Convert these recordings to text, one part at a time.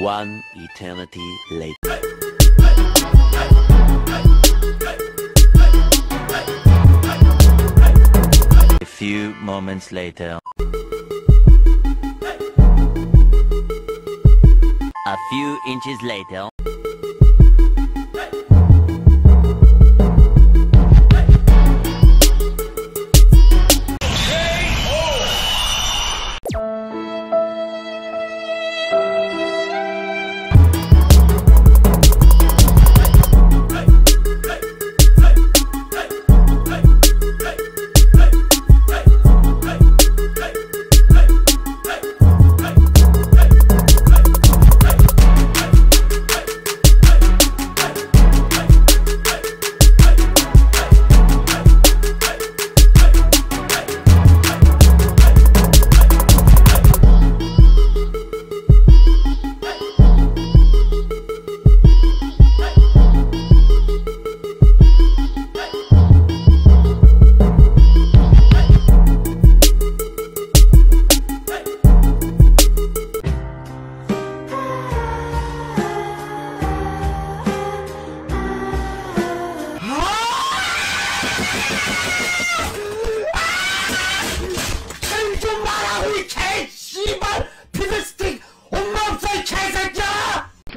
One eternity later. A few moments later. A few inches later.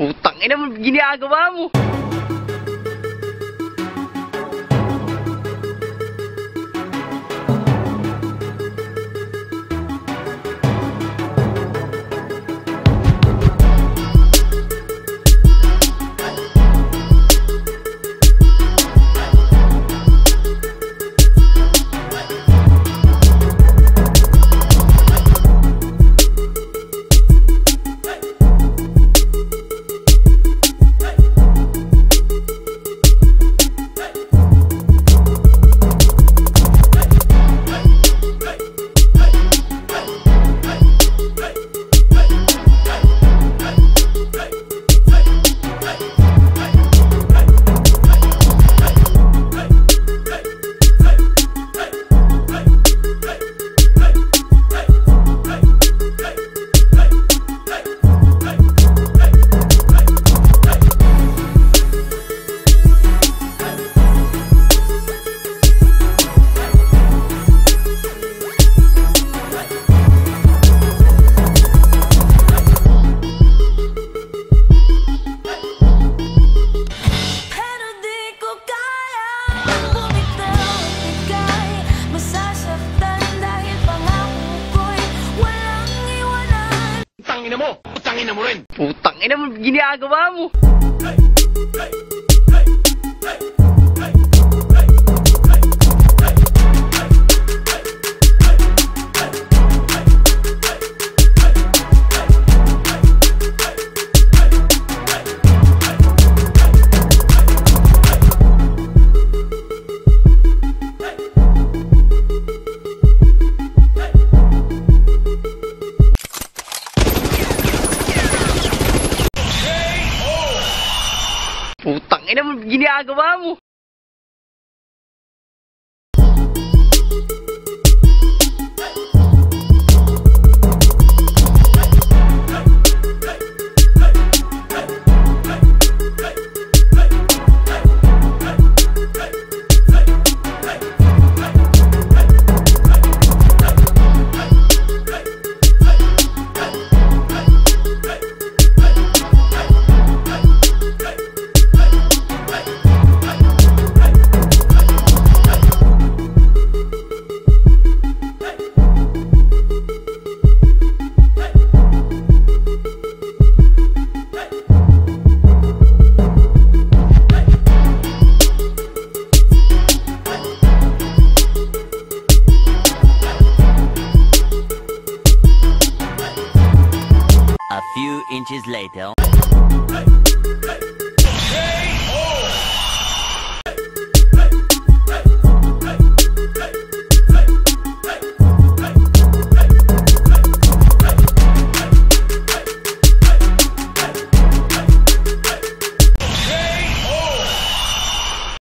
Putang ina mo, ginagawa mo. Ginagawa mo. к inches later.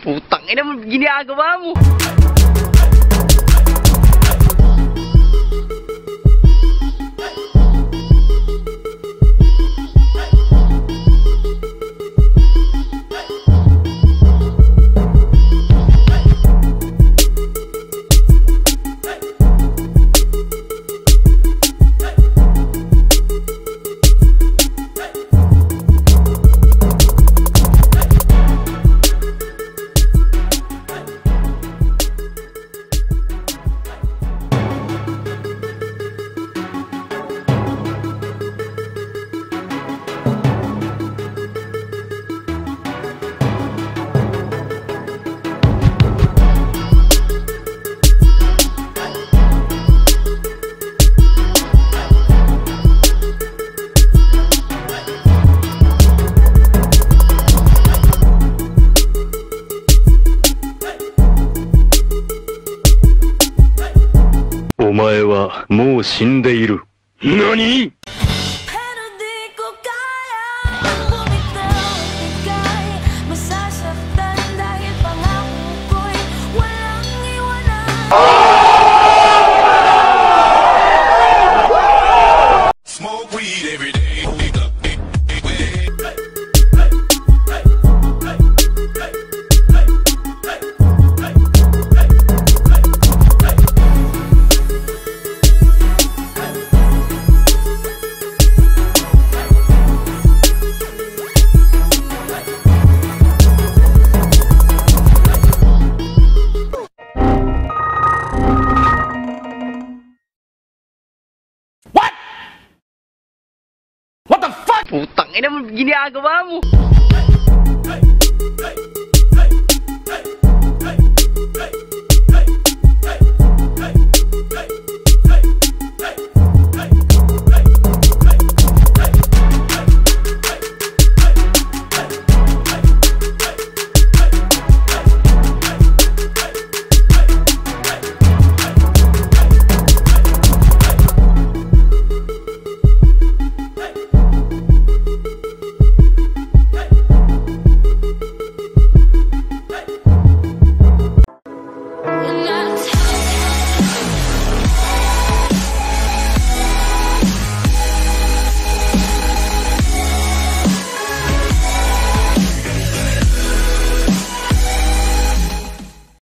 Putang ina mo, もう死んでいる。何？Putang ina mo, ginagawa mo.